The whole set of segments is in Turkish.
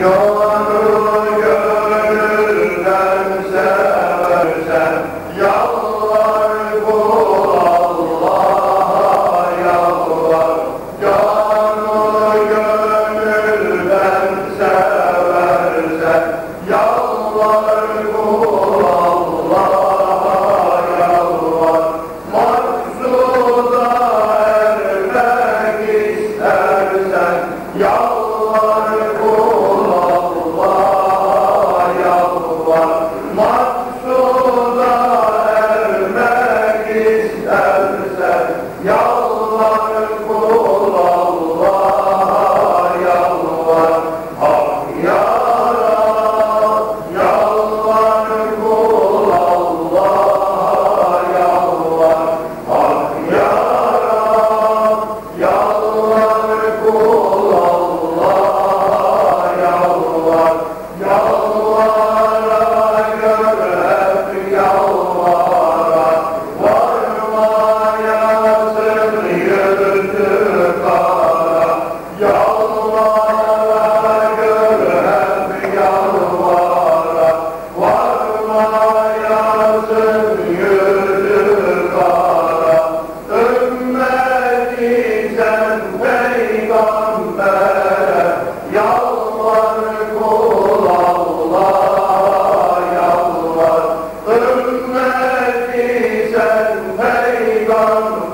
Yolu falando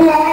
Yeah.